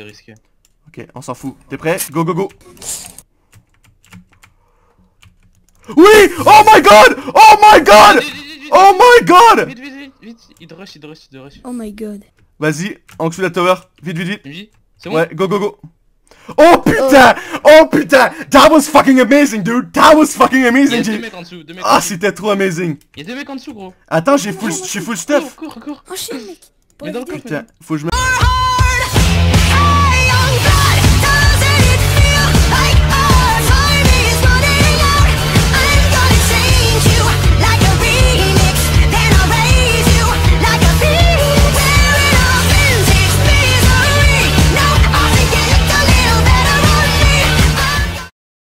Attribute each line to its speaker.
Speaker 1: Ok.
Speaker 2: Ok, on s'en fout. T'es prêt Go, go, go. Oui Oh my god Oh my god Oh my god
Speaker 1: Vite, vite, vite, vite. Il rush, il rush, il rush.
Speaker 3: Oh my god.
Speaker 2: Vas-y, en dessous de la tower. Vite, vite, vite.
Speaker 1: C'est bon
Speaker 2: Ouais, go, go, go. Oh putain Oh putain That was fucking amazing, dude That was fucking amazing
Speaker 1: Il y a deux mecs en dessous, deux mecs
Speaker 2: Ah,
Speaker 1: en
Speaker 2: c'était trop amazing.
Speaker 1: Il y a deux mecs en dessous, gros.
Speaker 2: Attends, j'ai full, full stuff.
Speaker 1: Cours, cours, cours.
Speaker 3: Oh, Enchaîne, mec.
Speaker 1: Mais dans le
Speaker 3: vidéo.
Speaker 2: Putain, faut que je me...